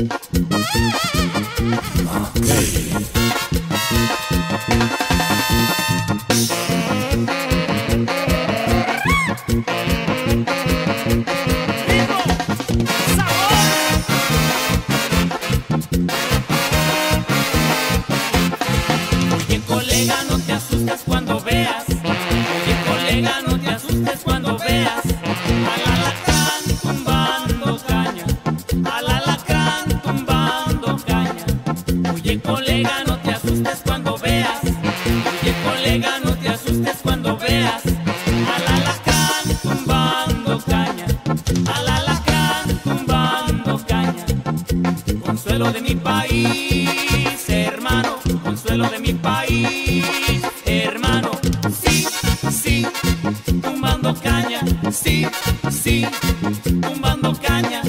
Oye veas. Oye colega, no te asustes cuando veas. Al alacrán tumbando caña. Al alacrán tumbando caña. Consuelo de mi país, hermano, consuelo de mi país, hermano. Sí, sí, tumbando caña, sí, sí, tumbando caña.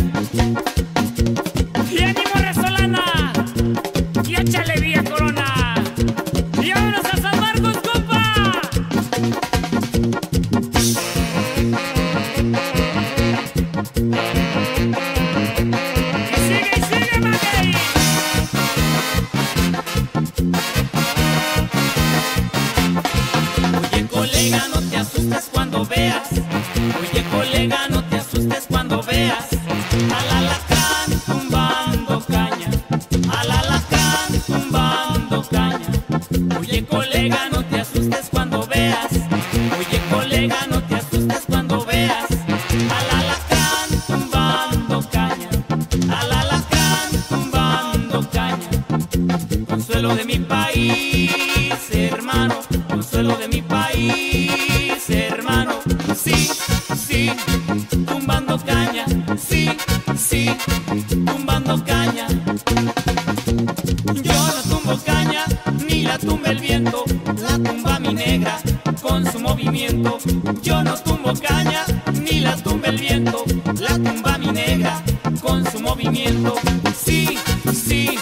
Oye colega, no te asustes cuando veas. Al alacrán tumbando caña. Al alacrán tumbando caña. Oye colega, no te asustes cuando veas. Oye colega, no te asustes cuando veas. Al alacrán tumbando caña. Al alacrán tumbando caña. Consuelo de mi país, hermano, consuelo de mi país, sí, sí, tumbando caña. Yo no tumbo caña, ni la tumba el viento, la tumba mi negra con su movimiento. Yo no tumbo caña, ni la tumba el viento, la tumba mi negra con su movimiento. Sí, sí,